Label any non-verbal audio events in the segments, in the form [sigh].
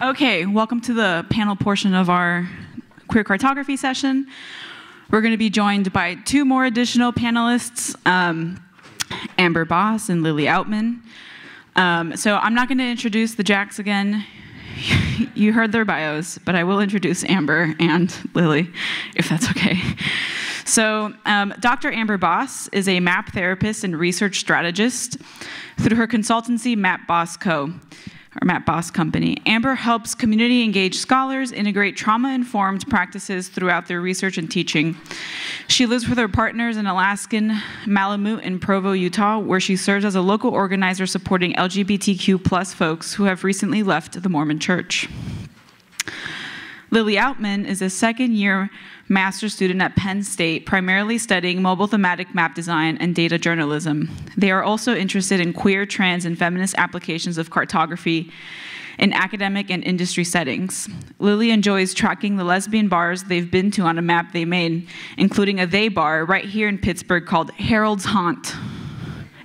Okay, welcome to the panel portion of our queer cartography session. We're going to be joined by two more additional panelists, um, Amber Bosse and Lily Outman. Um, so I'm not going to introduce the Jacks again. [laughs] you heard their bios, but I will introduce Amber and Lily, if that's okay. So, um, Dr. Amber Bosse is a MAP therapist and research strategist through her consultancy, MAP Bosse Co or Matt Bosse Company. Amber helps community engaged scholars integrate trauma informed practices throughout their research and teaching. She lives with her partners in Alaskan Malamute in Provo, Utah, where she serves as a local organizer supporting LGBTQ plus folks who have recently left the Mormon Church. Lily Outman is a second year master's student at Penn State, primarily studying mobile thematic map design and data journalism. They are also interested in queer, trans, and feminist applications of cartography in academic and industry settings. Lily enjoys tracking the lesbian bars they've been to on a map they made, including a they bar right here in Pittsburgh called Harold's Haunt.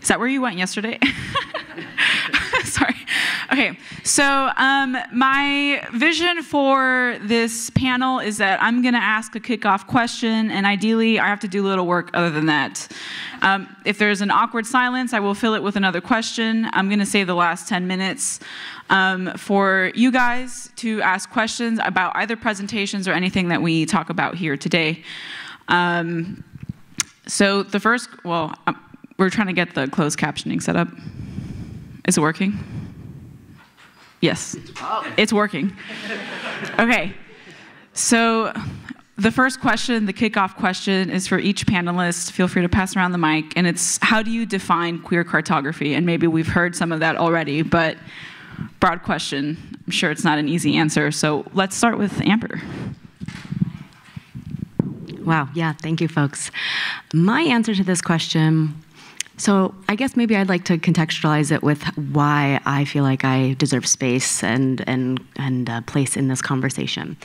Is that where you went yesterday? [laughs] Sorry. Okay, so um, my vision for this panel is that I'm going to ask a kickoff question, and ideally, I have to do a little work other than that. Um, if there's an awkward silence, I will fill it with another question. I'm going to save the last 10 minutes um, for you guys to ask questions about either presentations or anything that we talk about here today. Um, so the first, well, um, we're trying to get the closed captioning set up. Is it working? Yes, it's working. Okay, so the first question, the kickoff question, is for each panelist. Feel free to pass around the mic, and it's how do you define queer cartography? And maybe we've heard some of that already, but broad question. I'm sure it's not an easy answer. So let's start with Amber. Wow, yeah, thank you, folks. My answer to this question so I guess maybe I'd like to contextualize it with why I feel like I deserve space and and and uh, place in this conversation.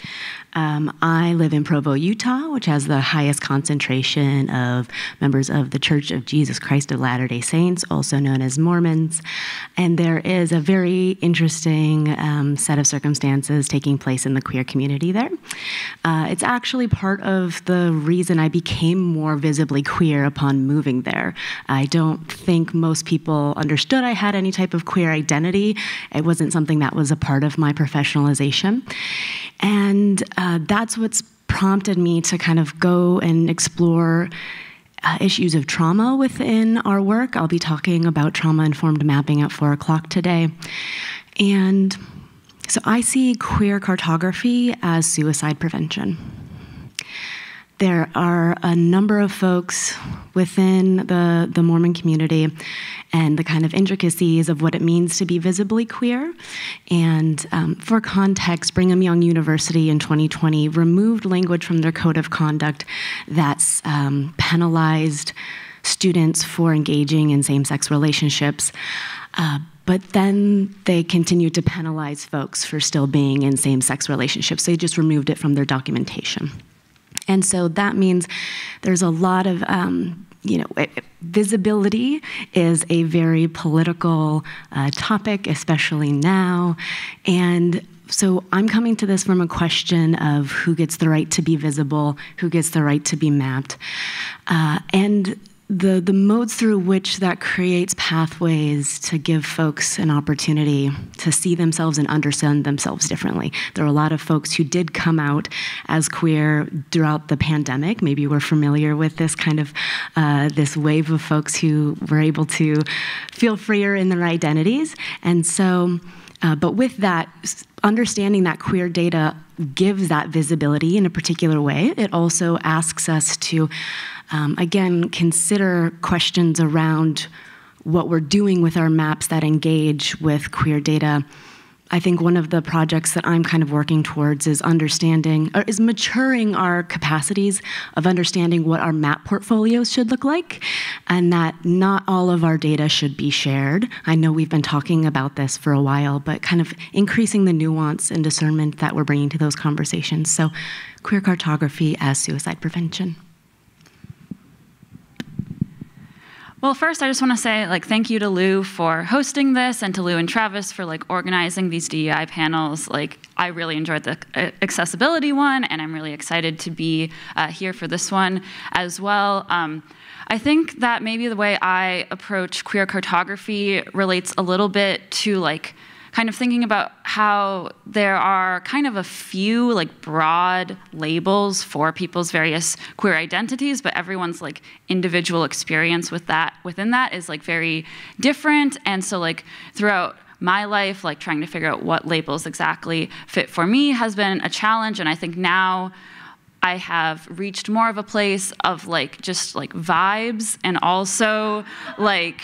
Um, I live in Provo, Utah, which has the highest concentration of members of the Church of Jesus Christ of Latter day Saints, also known as Mormons. And there is a very interesting um, set of circumstances taking place in the queer community there. Uh, it's actually part of the reason I became more visibly queer upon moving there. I don't think most people understood I had any type of queer identity, it wasn't something that was a part of my professionalization. And uh, that's what's prompted me to kind of go and explore uh, issues of trauma within our work. I'll be talking about trauma informed mapping at four o'clock today. And so I see queer cartography as suicide prevention. There are a number of folks within the, the Mormon community and the kind of intricacies of what it means to be visibly queer. And um, for context, Brigham Young University in 2020 removed language from their code of conduct that's um, penalized students for engaging in same sex relationships. Uh, but then they continued to penalize folks for still being in same sex relationships. They just removed it from their documentation. And so that means there's a lot of um, you know, visibility is a very political uh, topic, especially now. And so I'm coming to this from a question of who gets the right to be visible, who gets the right to be mapped. Uh, and the, the modes through which that creates pathways to give folks an opportunity to see themselves and understand themselves differently. There are a lot of folks who did come out as queer throughout the pandemic. Maybe we're familiar with this kind of uh, this wave of folks who were able to feel freer in their identities. And so, uh, but with that, understanding that queer data gives that visibility in a particular way. It also asks us to um, again, consider questions around what we're doing with our maps that engage with queer data. I think one of the projects that I'm kind of working towards is understanding, or is maturing our capacities of understanding what our map portfolios should look like, and that not all of our data should be shared. I know we've been talking about this for a while, but kind of increasing the nuance and discernment that we're bringing to those conversations. So, queer cartography as suicide prevention. Well, first, I just want to say like thank you to Lou for hosting this, and to Lou and Travis for like organizing these DEI panels. Like, I really enjoyed the uh, accessibility one, and I'm really excited to be uh, here for this one as well. Um, I think that maybe the way I approach queer cartography relates a little bit to like kind of thinking about how there are kind of a few like broad labels for people's various queer identities but everyone's like individual experience with that within that is like very different. And so like throughout my life like trying to figure out what labels exactly fit for me has been a challenge. And i think now I have reached more of a place of like just like vibes and also like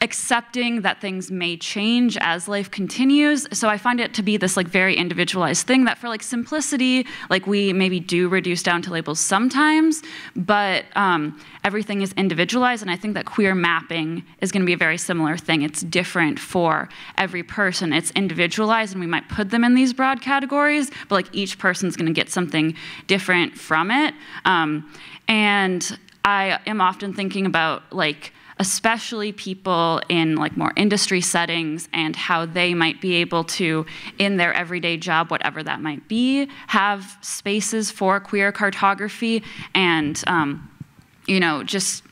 accepting that things may change as life continues. So I find it to be this like very individualized thing that for like simplicity, like we maybe do reduce down to labels sometimes, but um, everything is individualized. And I think that queer mapping is going to be a very similar thing. It's different for every person. It's individualized, and we might put them in these broad categories, but like each person's going to get something different from it. Um, and I am often thinking about like especially people in like more industry settings and how they might be able to in their everyday job whatever that might be have spaces for queer cartography and um, you know just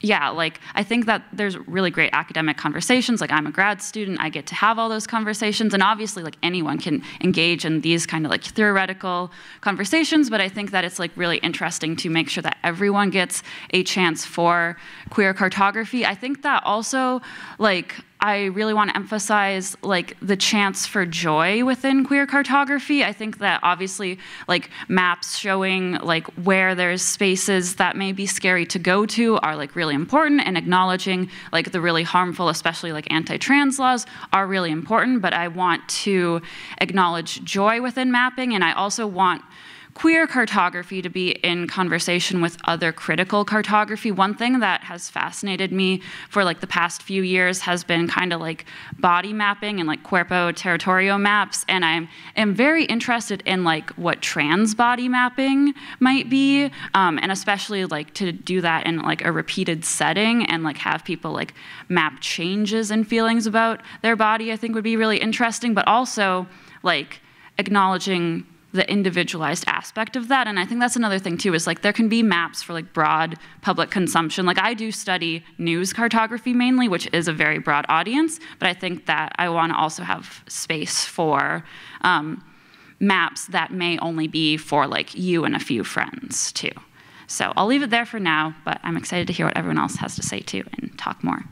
yeah, like I think that there's really great academic conversations. Like I'm a grad student, I get to have all those conversations, and obviously, like anyone can engage in these kind of like theoretical conversations. But I think that it's like really interesting to make sure that everyone gets a chance for queer cartography. I think that also, like I really want to emphasize like the chance for joy within queer cartography. I think that obviously like maps showing like where there's spaces that may be scary to go to are like really important and acknowledging like the really harmful, especially like anti-trans laws are really important, but I want to acknowledge joy within mapping and I also want queer cartography to be in conversation with other critical cartography. One thing that has fascinated me for like the past few years has been kind of like body mapping and like cuerpo territorio maps. And I am very interested in like what trans body mapping might be, um, and especially like to do that in like a repeated setting and like have people like map changes and feelings about their body. I think would be really interesting, but also like acknowledging the individualized aspect of that. And i think that's another thing too is like there can be maps for like broad public consumption. Like i do study news cartography mainly which is a very broad audience but i think that i want to also have space for um, maps that may only be for like you and a few friends too. So i'll leave it there for now but i'm excited to hear what everyone else has to say too and talk more.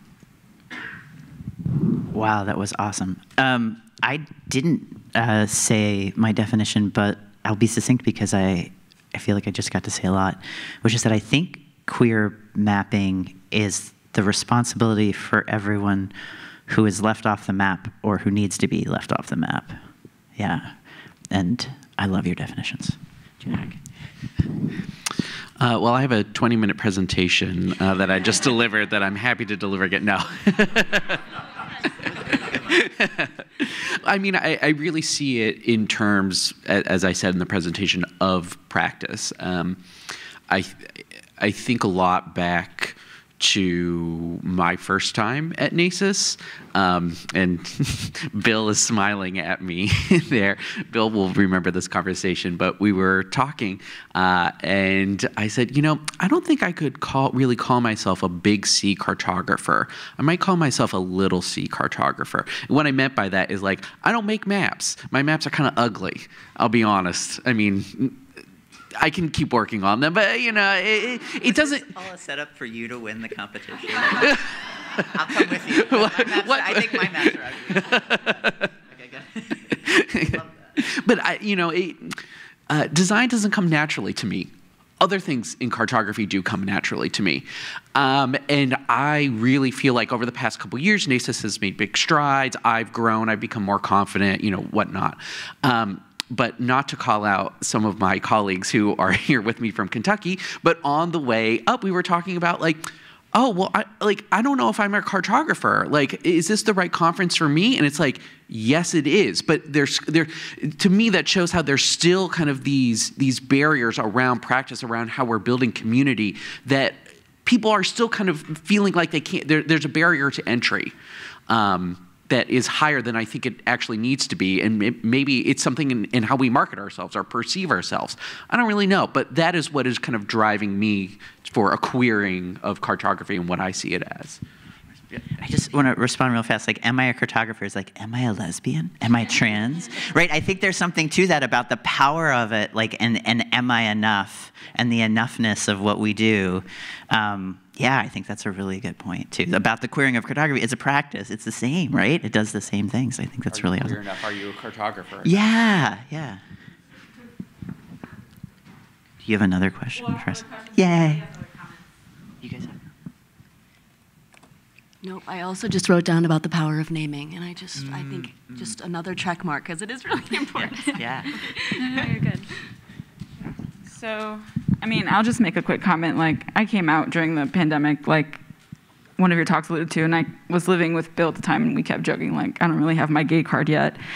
Wow that was awesome. Um, i didn't uh, say my definition, but I'll be succinct because I, I feel like I just got to say a lot, which is that I think queer mapping is the responsibility for everyone who is left off the map or who needs to be left off the map. Yeah. And I love your definitions. Jack. Uh, well, I have a 20 minute presentation uh, that I just [laughs] delivered that I'm happy to deliver again. No. [laughs] [laughs] I mean, I, I, really see it in terms, as I said in the presentation, of practice. Um, I, I think a lot back to my first time at NACIS. Um, and [laughs] Bill is smiling at me [laughs] there. Bill will remember this conversation, but we were talking, uh, and I said, you know, I don't think I could call really call myself a big C cartographer. I might call myself a little C cartographer. And what I meant by that is like, I don't make maps. My maps are kind of ugly. I'll be honest. I mean, I can keep working on them, but you know, it, it doesn't. all a setup for you to win the competition. [laughs] I'll come with you. What, what, I think my ugly. [laughs] okay, but I, you know, it, uh, design doesn't come naturally to me. Other things in cartography do come naturally to me. Um, and I really feel like over the past couple years, NACIS has made big strides. I've grown, I've become more confident, you know, whatnot. Um, but not to call out some of my colleagues who are [laughs] here with me from Kentucky, but on the way up, we were talking about like, oh well I, like i don't know if i'm a cartographer like is this the right conference for me and it's like yes it is but there's there to me that shows how there's still kind of these these barriers around practice around how we're building community that people are still kind of feeling like they can't. There, there's a barrier to entry. Um, that is higher than I think it actually needs to be. And maybe it's something in, in, how we market ourselves or perceive ourselves. I don't really know, but that is what is kind of driving me for a queering of cartography and what I see it as. I just want to respond real fast. Like, am I a cartographer? Is like, am I a lesbian? Am I trans? right? I think there's something to that about the power of it. Like, and and am I enough? And the enoughness of what we do. Um, yeah, I think that's a really good point too. About the queering of cartography, it's a practice. It's the same, right? It does the same things. I think that's Are really awesome. Enough? Are you a cartographer? Yeah, yeah. Do you have another question well, for us? Yay. You guys have. Nope. I also just wrote down about the power of naming, and I just mm, I think mm. just another check mark because it is really [laughs] important. yeah. no, [laughs] no, you're good. So, I mean, I'll just make a quick comment. Like, I came out during the pandemic, like one of your talks alluded to, and I was living with Bill at the time, and we kept joking, like, I don't really have my gay card yet. [laughs]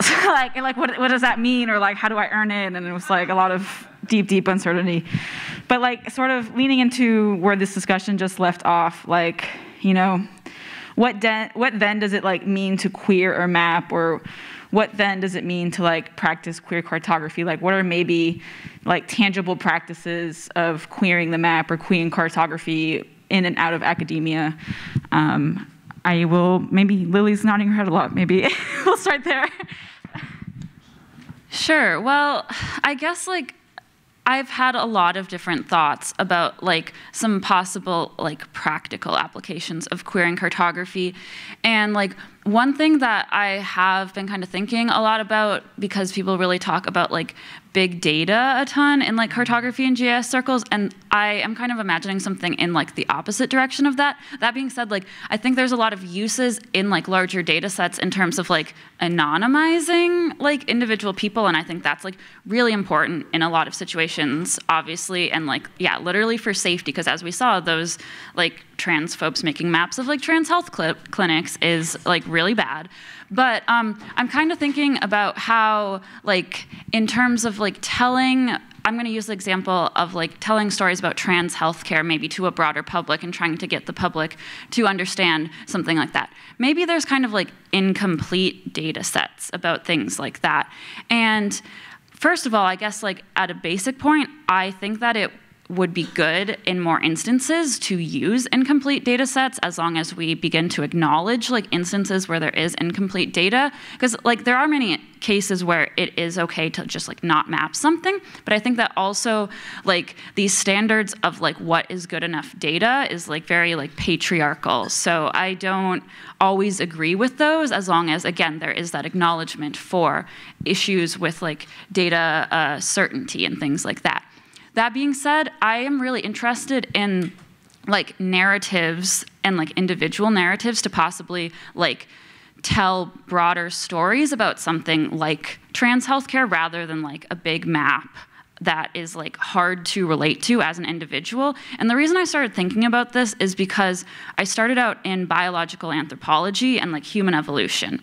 So, like, like what, what does that mean, or like, how do I earn it? And it was like a lot of deep, deep uncertainty. But like, sort of leaning into where this discussion just left off, like, you know, what, de- what then does it like mean to queer or map, or what then does it mean to like practice queer cartography? Like, what are maybe like tangible practices of queering the map or queering cartography in and out of academia? Um, I will maybe Lily's nodding her head a lot. Maybe [laughs] we'll start there. Sure. Well, I guess like I've had a lot of different thoughts about like some possible like practical applications of queering cartography. And like one thing that I have been kind of thinking a lot about because people really talk about like big data a ton in like cartography and GIS circles and I am kind of imagining something in like the opposite direction of that. That being said, like I think there's a lot of uses in like larger data sets in terms of like anonymizing like individual people and I think that's like really important in a lot of situations obviously and like yeah, literally for safety because as we saw those like trans folks making maps of like trans health cl clinics is like really bad. But um, I'm kind of thinking about how, like, in terms of like telling, I'm going to use the example of like telling stories about trans healthcare maybe to a broader public and trying to get the public to understand something like that. Maybe there's kind of like incomplete data sets about things like that. And first of all, I guess like at a basic point, I think that it would be good in more instances to use incomplete data sets as long as we begin to acknowledge like instances where there is incomplete data. Because like there are many cases where it is okay to just like not map something but i think that also like these standards of like what is good enough data is like very like patriarchal. So i don't always agree with those as long as again there is that acknowledgement for issues with like data uh, certainty and things like that that being said, I am really interested in like narratives and like individual narratives to possibly like tell broader stories about something like trans healthcare rather than like a big map that is like hard to relate to as an individual. And the reason I started thinking about this is because I started out in biological anthropology and like human evolution.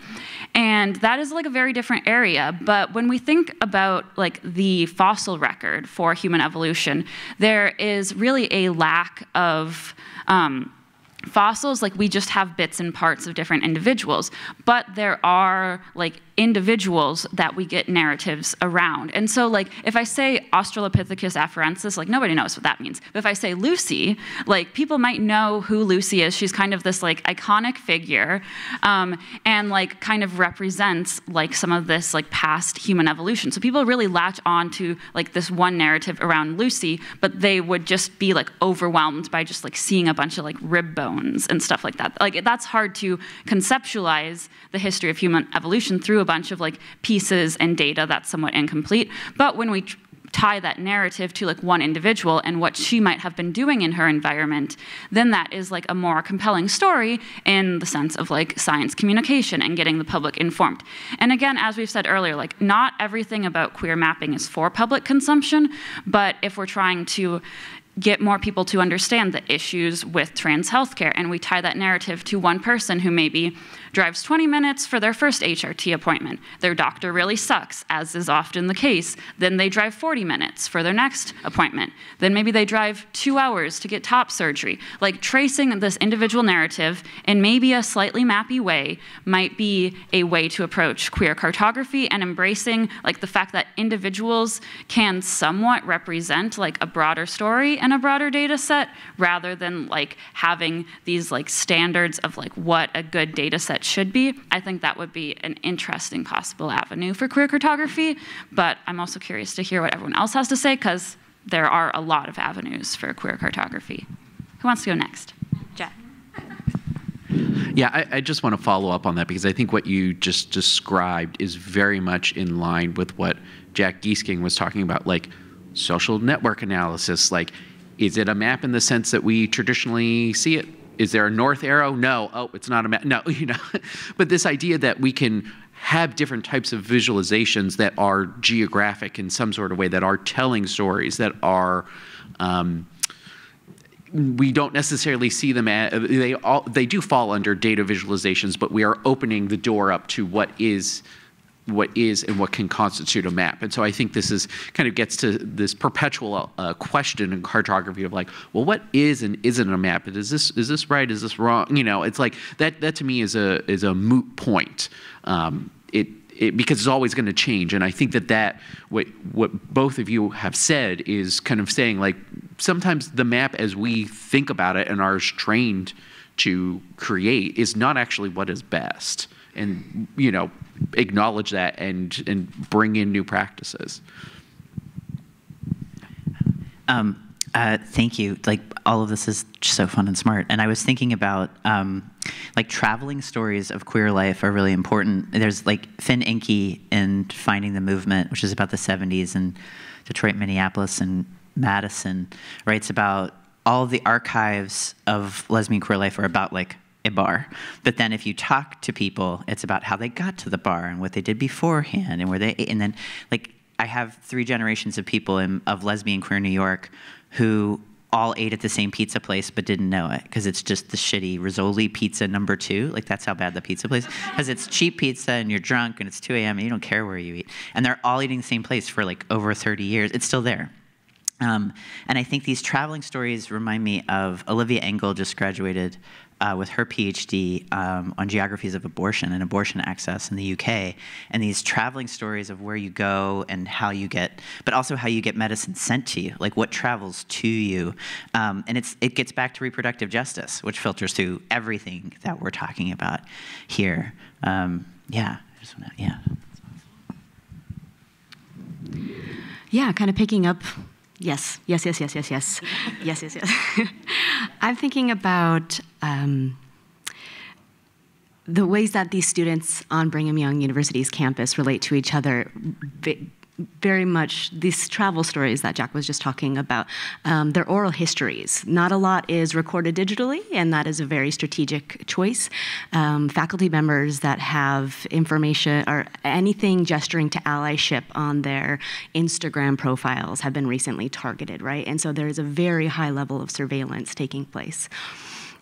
And that is like a very different area, but when we think about like the fossil record for human evolution, there is really a lack of um, fossils like we just have bits and parts of different individuals but there are like individuals that we get narratives around. And so like if i say australopithecus afarensis like nobody knows what that means. But if i say lucy like people might know who lucy is. She's kind of this like iconic figure um, and like kind of represents like some of this like past human evolution. So people really latch on to like this one narrative around lucy but they would just be like overwhelmed by just like seeing a bunch of like rib bones and stuff like that. Like that's hard to conceptualize the history of human evolution through a bunch of like pieces and data that's somewhat incomplete. But when we tie that narrative to like one individual and what she might have been doing in her environment, then that is like a more compelling story in the sense of like science communication and getting the public informed. And again, as we've said earlier, like not everything about queer mapping is for public consumption, but if we're trying to get more people to understand the issues with trans healthcare. And we tie that narrative to one person who maybe drives 20 minutes for their first HRT appointment. Their doctor really sucks, as is often the case. Then they drive 40 minutes for their next appointment. Then maybe they drive two hours to get top surgery. Like tracing this individual narrative in maybe a slightly mappy way might be a way to approach queer cartography and embracing like the fact that individuals can somewhat represent like a broader story and a broader data set rather than like having these like standards of like what a good data set should be. I think that would be an interesting possible avenue for queer cartography, but I'm also curious to hear what everyone else has to say because there are a lot of avenues for queer cartography. Who wants to go next? Jack. Yeah, I, I, just want to follow up on that because I think what you just described is very much in line with what Jack Gieseking was talking about, like social network analysis. Like, is it a map in the sense that we traditionally see it? Is there a north arrow? No. Oh, it's not a map. No, [laughs] you know. but this idea that we can have different types of visualizations that are geographic in some sort of way, that are telling stories, that are um, we don't necessarily see them as they all they do fall under data visualizations, but we are opening the door up to what is what is and what can constitute a map. And so I think this is kind of gets to this perpetual uh, question in cartography of like, well, what is and isn't a map? Is this is this right? Is this wrong? You know, it's like that. That to me is a is a moot point. Um, it, it because it's always going to change. And I think that that what what both of you have said is kind of saying like sometimes the map as we think about it and are trained to create is not actually what is best and you know acknowledge that and and bring in new practices. Um, uh, thank you. Like all of this is so fun and smart. And I was thinking about um, like traveling stories of queer life are really important. There's like Finn Enke in Finding the Movement, which is about the 70s in Detroit, Minneapolis, and Madison. Writes about all the archives of lesbian queer life are about like a bar. But then if you talk to people, it's about how they got to the bar and what they did beforehand and where they and then like I have three generations of people in, of lesbian queer New York who all ate at the same pizza place but didn't know it because it's just the shitty Rizzoli pizza number two. Like that's how bad the pizza place because it's cheap pizza and you're drunk and it's 2 a.m. and you don't care where you eat. And they're all eating the same place for like over 30 years. It's still there. Um, and I think these traveling stories remind me of Olivia Engel just graduated uh, with her PhD um, on geographies of abortion and abortion access in the UK, and these traveling stories of where you go and how you get, but also how you get medicine sent to you, like what travels to you, um, and it's it gets back to reproductive justice, which filters through everything that we're talking about here. Um, yeah, I just want to yeah. Yeah, kind of picking up Yes, yes, yes, yes, yes, yes, yes, yes, yes. [laughs] I'm thinking about um, the ways that these students on Brigham Young University's campus relate to each other very much these travel stories that Jack was just talking about. Um, they're oral histories. Not a lot is recorded digitally, and that is a very strategic choice. Um, faculty members that have information or anything gesturing to allyship on their Instagram profiles have been recently targeted, right? And so there is a very high level of surveillance taking place.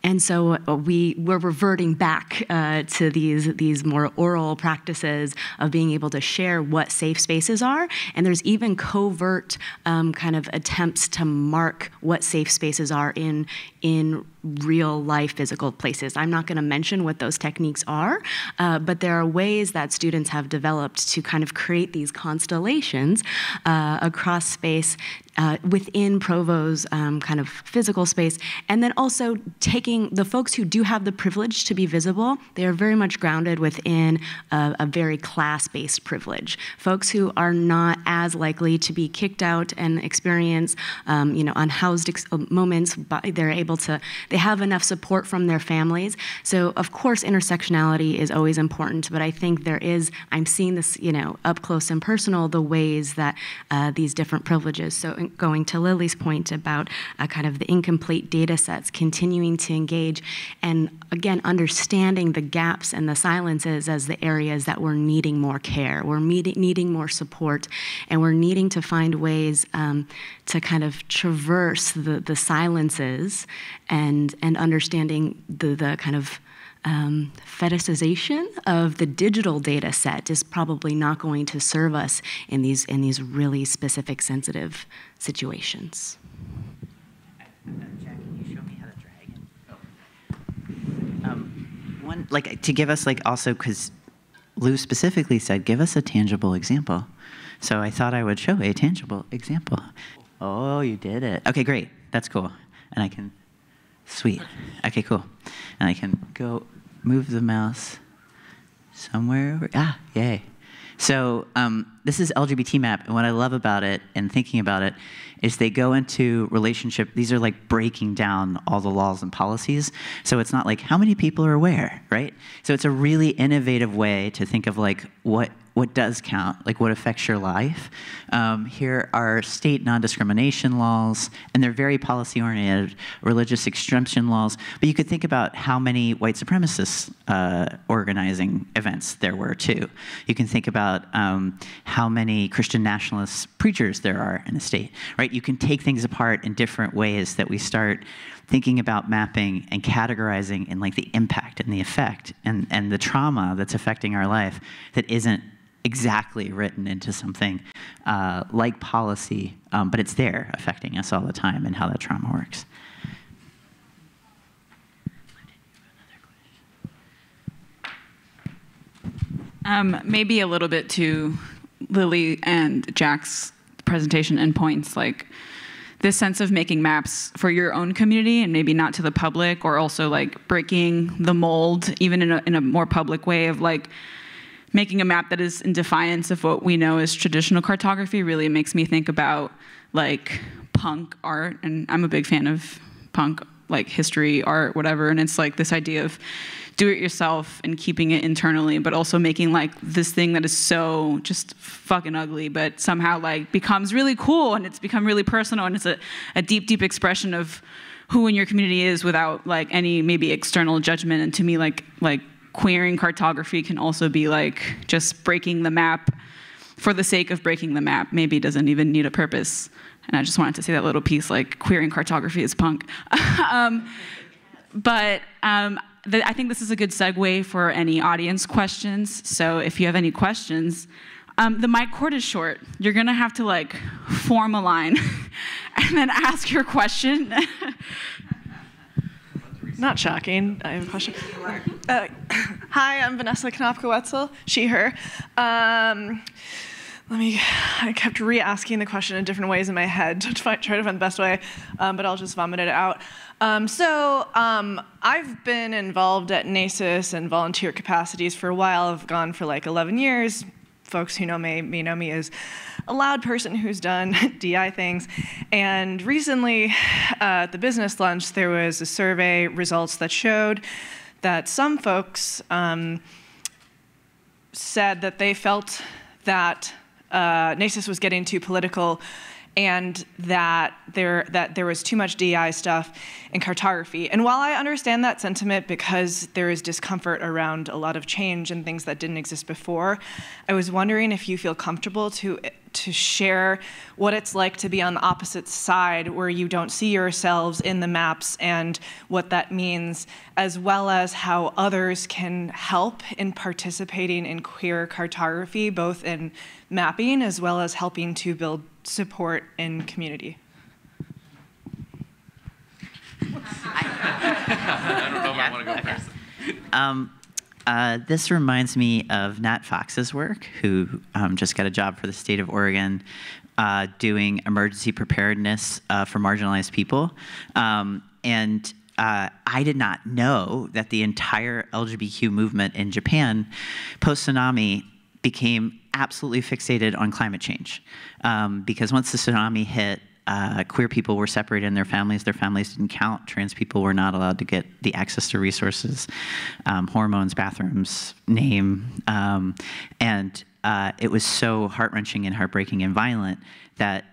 And so uh, we, we're reverting back uh, to these, these more oral practices of being able to share what safe spaces are. And there's even covert um, kind of attempts to mark what safe spaces are in, in real life physical places. I'm not going to mention what those techniques are, uh, but there are ways that students have developed to kind of create these constellations uh, across space uh, within Provo's um, kind of physical space, and then also taking the folks who do have the privilege to be visible, they are very much grounded within a, a very class-based privilege. Folks who are not as likely to be kicked out and experience, um, you know, unhoused moments, but they're able to, they they have enough support from their families. So of course intersectionality is always important, but I think there is, I'm seeing this, you know, up close and personal, the ways that uh, these different privileges. So going to Lily's point about uh, kind of the incomplete data sets, continuing to engage, and again, understanding the gaps and the silences as the areas that we're needing more care, we're needing more support, and we're needing to find ways um, to kind of traverse the, the silences and, and understanding the, the kind of um, fetishization of the digital data set is probably not going to serve us in these, in these really specific sensitive situations. Um, one, like to give us like also because Lou specifically said, give us a tangible example. So I thought I would show a tangible example. Oh, you did it. Okay, great. That's cool. And I can, sweet. Okay, cool. And I can go move the mouse somewhere over, ah, yay. So um, this is LGBT map, and what I love about it and thinking about it is they go into relationship. These are like breaking down all the laws and policies. So it's not like how many people are where, right? So it's a really innovative way to think of like what what does count, like what affects your life. Um, here are state non-discrimination laws, and they're very policy-oriented, religious exemption laws. But you could think about how many white supremacist uh, organizing events there were too. You can think about um, how many Christian nationalist preachers there are in the state, right? You can take things apart in different ways that we start thinking about mapping and categorizing and like the impact and the effect and, and the trauma that's affecting our life that isn't exactly written into something uh, like policy, um, but it's there affecting us all the time and how that trauma works. Um, maybe a little bit to Lily and Jack's presentation and points, like this sense of making maps for your own community and maybe not to the public, or also like breaking the mold, even in a, in a more public way of like making a map that is in defiance of what we know as traditional cartography really makes me think about like punk art and i'm a big fan of punk like history art whatever and it's like this idea of do it yourself and keeping it internally but also making like this thing that is so just fucking ugly but somehow like becomes really cool and it's become really personal and it's a, a deep deep expression of who in your community is without like any maybe external judgment. And to me like like queering cartography can also be like just breaking the map for the sake of breaking the map. Maybe it doesn't even need a purpose. And I just wanted to say that little piece like queering cartography is punk. [laughs] um, but um, I think this is a good segue for any audience questions. So if you have any questions, um, the mic cord is short. You're gonna have to like form a line [laughs] and then ask your question. [laughs] Not shocking. I have a question. Uh, [laughs] hi, I'm Vanessa Knoppke-Wetzel, she, her. Um, let me, I kept re-asking the question in different ways in my head to try, try to find the best way, um, but I'll just vomit it out. Um, so um, I've been involved at NACIS and volunteer capacities for a while. I've gone for like 11 years. Folks who know me, me know me as a loud person who's done [laughs] DI things. And recently uh, at the business lunch, there was a survey results that showed that some folks um, said that they felt that uh, NACIS was getting too political and that there that there was too much DI stuff in cartography. And while I understand that sentiment because there is discomfort around a lot of change and things that didn't exist before, I was wondering if you feel comfortable to to share what it's like to be on the opposite side where you don't see yourselves in the maps and what that means, as well as how others can help in participating in queer cartography, both in mapping as well as helping to build support in community. [laughs] I don't know if I want to go first. Um, uh, this reminds me of Nat Fox's work, who um, just got a job for the state of Oregon uh, doing emergency preparedness uh, for marginalized people. Um, and uh, I did not know that the entire LGBTQ movement in Japan post tsunami became absolutely fixated on climate change. Um, because once the tsunami hit, uh, queer people were separated in their families. Their families didn't count. Trans people were not allowed to get the access to resources, um, hormones, bathrooms, name. Um, and uh, it was so heart wrenching and heartbreaking and violent that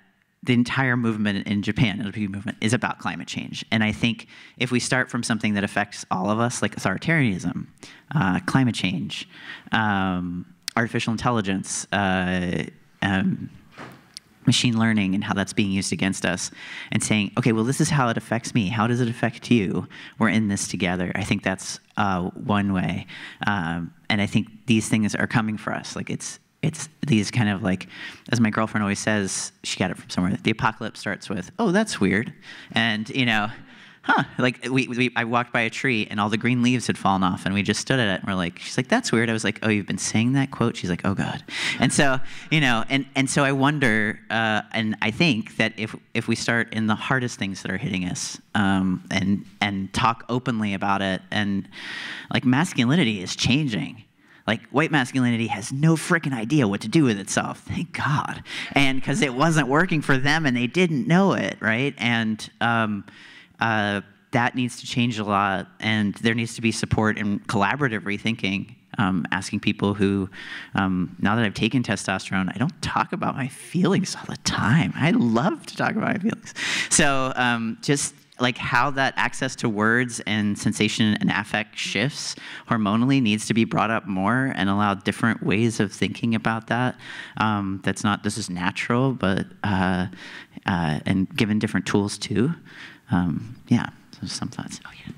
the entire movement in Japan, the LGBT movement, is about climate change. And I think if we start from something that affects all of us, like authoritarianism, uh, climate change, um, artificial intelligence, uh, um, machine learning and how that's being used against us and saying okay well this is how it affects me. How does it affect you? We're in this together. I think that's uh, one way. Um, and i think these things are coming for us. Like it's it's these kind of like as my girlfriend always says she got it from somewhere the apocalypse starts with oh that's weird and you know huh, like we, we, I walked by a tree and all the green leaves had fallen off and we just stood at it and we're like, she's like, that's weird. I was like, oh, you've been saying that quote? She's like, oh God. And so, you know, and, and so I wonder, uh, and I think that if, if we start in the hardest things that are hitting us um, and, and talk openly about it and like masculinity is changing like white masculinity has no freaking idea what to do with itself thank god and because it wasn't working for them and they didn't know it right and um, uh, that needs to change a lot, and there needs to be support and collaborative rethinking. Um, asking people who, um, now that I've taken testosterone, I don't talk about my feelings all the time. I love to talk about my feelings. So um, just like how that access to words and sensation and affect shifts hormonally needs to be brought up more and allow different ways of thinking about that. Um, that's not this is natural, but uh, uh, and given different tools too um, yeah, so some thoughts. Oh, yeah.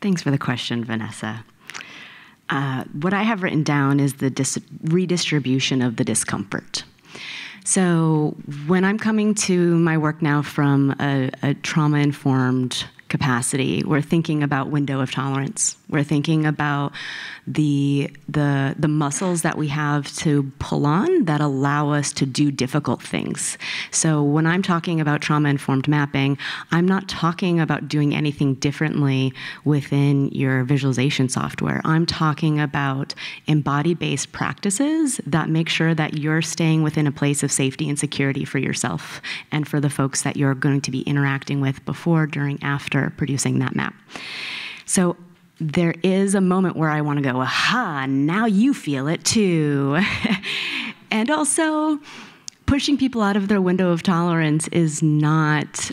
Thanks for the question, Vanessa. Uh, what I have written down is the dis- redistribution of the discomfort. So, when I'm coming to my work now from a, a trauma informed capacity, we're thinking about window of tolerance. We're thinking about the, the, the muscles that we have to pull on that allow us to do difficult things. So when I'm talking about trauma informed mapping, I'm not talking about doing anything differently within your visualization software. I'm talking about embody based practices that make sure that you're staying within a place of safety and security for yourself and for the folks that you're going to be interacting with before, during, after producing that map. So there is a moment where I want to go, aha, now you feel it too. [laughs] and also, pushing people out of their window of tolerance is not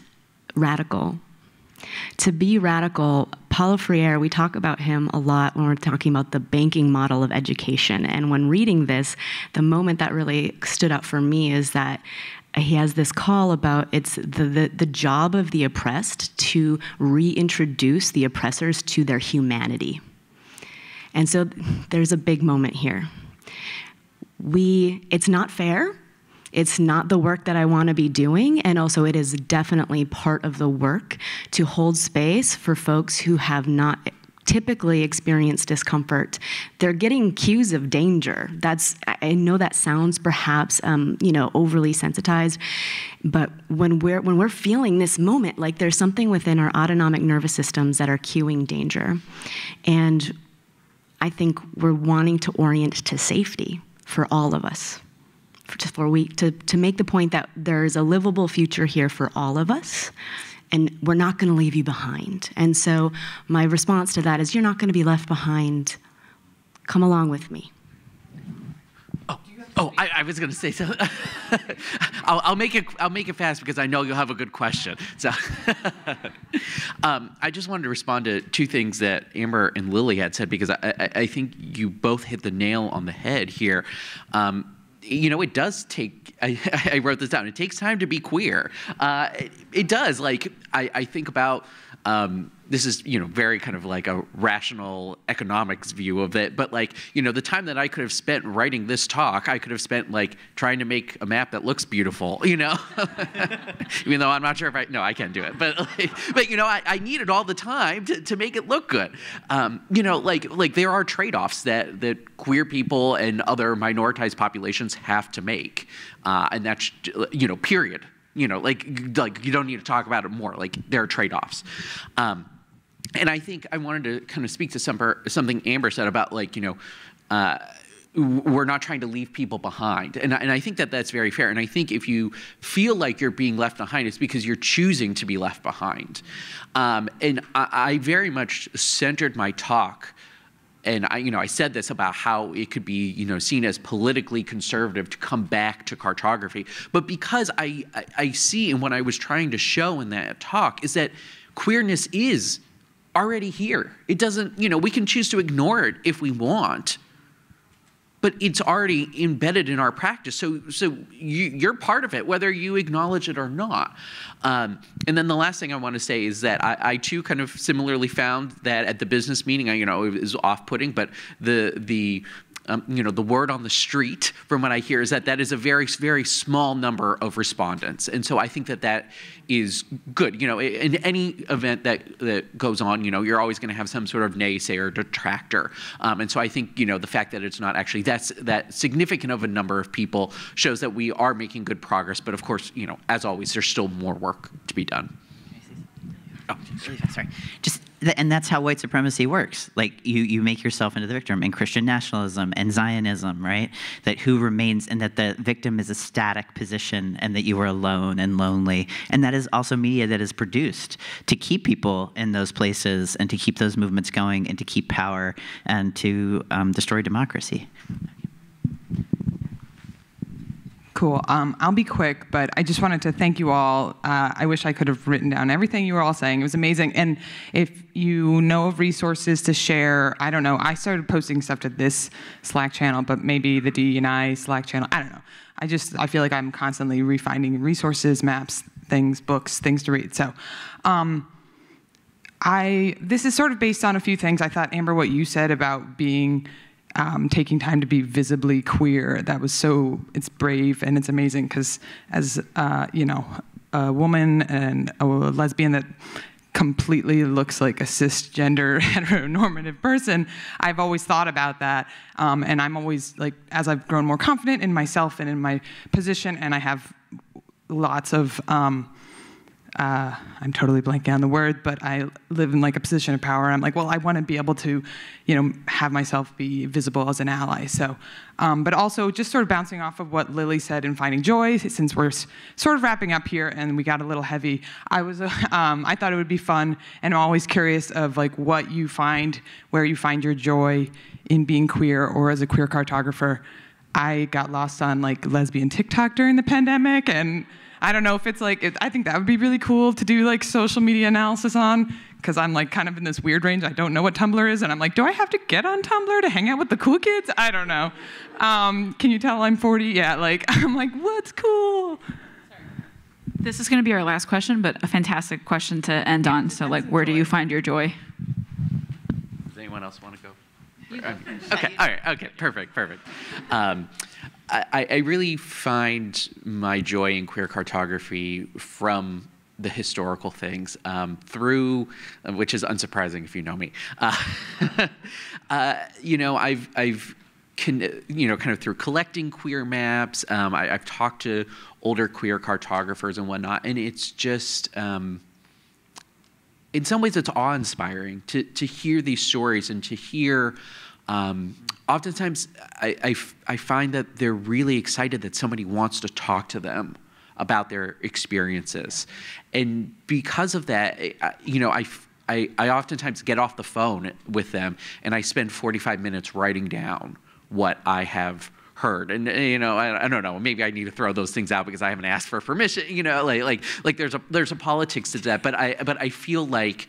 radical. To be radical, Paulo Freire, we talk about him a lot when we're talking about the banking model of education. And when reading this, the moment that really stood out for me is that he has this call about it's the, the, the job of the oppressed to reintroduce the oppressors to their humanity. And so there's a big moment here. We, it's not fair. It's not the work that I want to be doing. And also, it is definitely part of the work to hold space for folks who have not typically experience discomfort, they're getting cues of danger. That's I know that sounds perhaps um, you know overly sensitized, but when we're when we're feeling this moment, like there's something within our autonomic nervous systems that are cueing danger, and I think we're wanting to orient to safety for all of us. For, for we to, to make the point that there's a livable future here for all of us and we're not going to leave you behind. And so my response to that is you're not going to be left behind. Come along with me. Oh, oh I, I was going to say so. [laughs] I'll, I'll, make it. I'll make it fast because I know you'll have a good question. So, [laughs] um, I just wanted to respond to two things that Amber and Lily had said because I, I, I think you both hit the nail on the head here. Um, you know, it does take, [laughs] I, I, wrote this down, it takes time to be queer. Uh, it, it, does. Like, I, I think about, um, this is you know very kind of like a rational economics view of it but like you know the time that i could have spent writing this talk i could have spent like trying to make a map that looks beautiful you know? [laughs] Even though i'm not sure if i no i can't do it but like, but you know I, I need it all the time to, to make it look good. Um, you know like like there are trade-offs that that queer people and other minoritized populations have to make uh, and that's you know period you know like like you don't need to talk about it more like there are trade-offs um, and I think I wanted to kind of speak to some, something Amber said about like, you know, uh, we're not trying to leave people behind. And, and I think that that's very fair. And I think if you feel like you're being left behind, it's because you're choosing to be left behind. Um, and I, I, very much centered my talk. And I, you know, I said this about how it could be, you know, seen as politically conservative to come back to cartography. But because I, I, see, and what I was trying to show in that talk is that queerness is already here. It doesn't, you know, we can choose to ignore it if we want but it's already embedded in our practice. So, so you, are part of it, whether you acknowledge it or not. Um, and then the last thing I want to say is that I, I, too kind of similarly found that at the business meeting, you know, it was off-putting, but the the um, you know, the word on the street from what I hear is that that is a very, very small number of respondents. And so I think that that is good. You know, in any event that, that goes on, you know, you're always going to have some sort of naysayer detractor. Um, and so I think, you know, the fact that it's not actually that's that significant of a number of people shows that we are making good progress. But of course, you know, as always, there's still more work to be done. Oh, sorry. Just and that's how white supremacy works. Like you, you make yourself into the victim, and Christian nationalism and Zionism, right? That who remains, and that the victim is a static position, and that you are alone and lonely, and that is also media that is produced to keep people in those places and to keep those movements going and to keep power and to um, destroy democracy. Cool. Um, I'll be quick, but I just wanted to thank you all. Uh, I wish I could have written down everything you were all saying. It was amazing. And if you know of resources to share, I don't know. I started posting stuff to this Slack channel, but maybe the D and I Slack channel. I don't know. I just I feel like I'm constantly refining resources, maps, things, books, things to read. So. Um, I this is sort of based on a few things. I thought Amber, what you said about being um, taking time to be visibly queer. That was so, it's brave and it's amazing because as, uh, you know, a woman and a lesbian that completely looks like a cisgender [laughs] heteronormative person, I've always thought about that. Um, and I'm always like, as I've grown more confident in myself and in my position, and I have lots of, um, uh, I'm totally blanking on the word, but I live in like a position of power. I'm like, well, I want to be able to, you know, have myself be visible as an ally. So, um, but also just sort of bouncing off of what Lily said in Finding Joy, since we're sort of wrapping up here and we got a little heavy. I was, uh, [laughs] um, I thought it would be fun, and I'm always curious of like what you find, where you find your joy in being queer or as a queer cartographer. I got lost on like lesbian TikTok during the pandemic and I don't know if it's like, it, I think that would be really cool to do like social media analysis on, because I'm like kind of in this weird range. I don't know what Tumblr is, and I'm like, do I have to get on Tumblr to hang out with the cool kids? I don't know. Um, can you tell I'm 40? Yeah, like, [laughs] I'm like, what's cool? This is going to be our last question, but a fantastic question to end on. So, like, where do you find your joy? Does anyone else want to go? Okay, all right, okay, perfect, perfect. Um, I, I really find my joy in queer cartography from the historical things um, through, uh, which is unsurprising if you know me. Uh, [laughs] uh, you know, I've, I've you know, kind of through collecting queer maps. Um, I, have talked to older queer cartographers and whatnot, and it's just, um, in some ways, it's awe-inspiring to to hear these stories and to hear um, oftentimes I, I, I, find that they're really excited that somebody wants to talk to them about their experiences. And because of that, you know, I, I, I oftentimes get off the phone with them and I spend 45 minutes writing down what I have heard and you know I, I, don't know maybe i need to throw those things out because i haven't asked for permission you know like like like there's a there's a politics to that but i but i feel like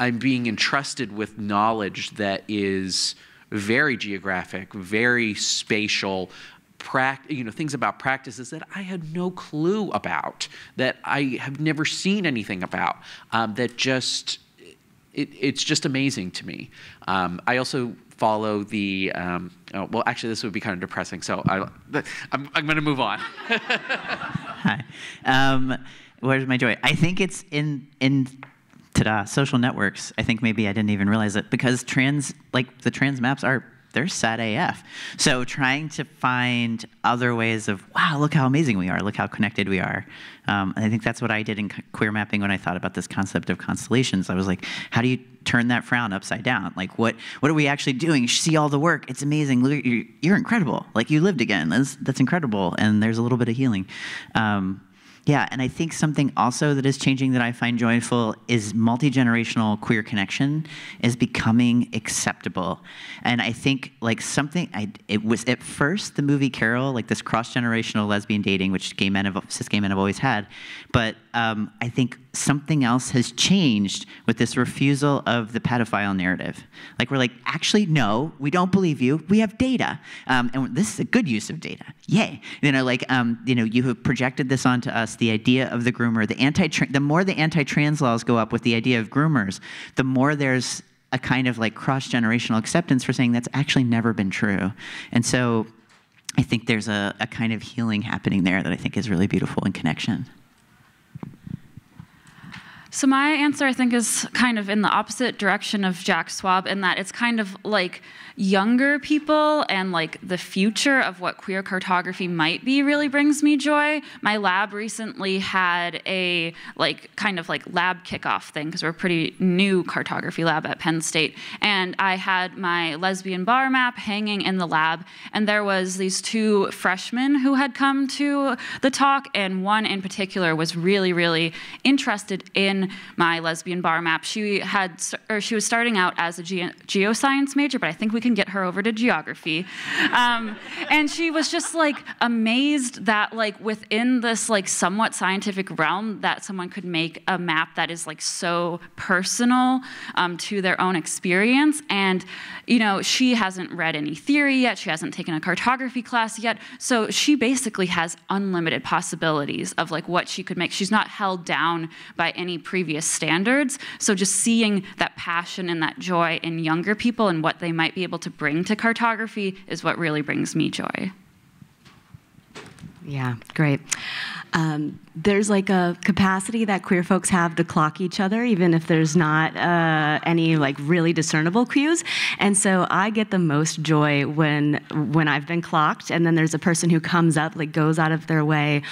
i'm being entrusted with knowledge that is very geographic, very spatial, you know, things about practices that I had no clue about, that I have never seen anything about, um, that just, it, it's just amazing to me. Um, I also follow the, um, oh, well, actually, this would be kind of depressing, so I, I'm, I'm going to move on. [laughs] Hi. Um, where's my joy? I think it's in, in ta-da, social networks. I think maybe I didn't even realize it because trans, like the trans maps are, they're sad AF. So trying to find other ways of, wow, look how amazing we are, look how connected we are. Um, and I think that's what I did in queer mapping when I thought about this concept of constellations. I was like, how do you turn that frown upside down? Like, what what are we actually doing? See all the work. It's amazing. You're, you're incredible. Like, you lived again. That's, that's incredible. And there's a little bit of healing. Um, yeah, and I think something also that is changing that I find joyful is multi generational queer connection is becoming acceptable, and I think like something I it was at first the movie Carol like this cross generational lesbian dating which gay men have cis gay men have always had, but um, I think something else has changed with this refusal of the pedophile narrative. Like we're like actually no, we don't believe you. We have data, um, and this is a good use of data. Yay! You know like um, you know you have projected this onto us the idea of the groomer, the anti the more the anti-trans laws go up with the idea of groomers, the more there's a kind of like cross-generational acceptance for saying that's actually never been true. And so I think there's a, a kind of healing happening there that I think is really beautiful in connection. So my answer, I think, is kind of in the opposite direction of Jack Swab in that it's kind of like younger people and like the future of what queer cartography might be really brings me joy. My lab recently had a like kind of like lab kickoff thing because we're a pretty new cartography lab at Penn State, and I had my lesbian bar map hanging in the lab, and there was these two freshmen who had come to the talk, and one in particular was really really interested in my lesbian bar map. She had, or she was starting out as a ge geoscience major, but I think we can get her over to geography. Um, and she was just like amazed that like within this like somewhat scientific realm that someone could make a map that is like so personal um, to their own experience. And you know, she hasn't read any theory yet. She hasn't taken a cartography class yet. So she basically has unlimited possibilities of like what she could make. She's not held down by any previous standards. So just seeing that passion and that joy in younger people and what they might be able to bring to cartography is what really brings me joy. Yeah, great. Um, there's like a capacity that queer folks have to clock each other, even if there's not uh, any like really discernible cues. And so I get the most joy when when I've been clocked, and then there's a person who comes up, like goes out of their way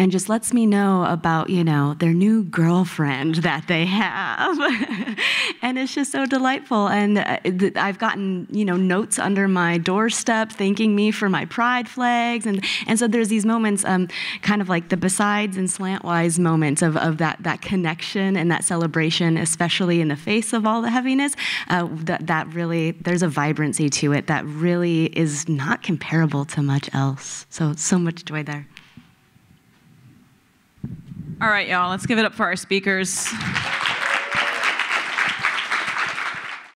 and just lets me know about, you know, their new girlfriend [laughs] that they have. [laughs] and it's just so delightful. And uh, I've gotten, you know, notes under my doorstep thanking me for my pride flags. And, and so there's these moments, um, kind of like the besides and slantwise moments of, of that, that connection and that celebration, especially in the face of all the heaviness. Uh, that, that really, there's a vibrancy to it that really is not comparable to much else. So, so much joy there. All right, y'all, let's give it up for our speakers.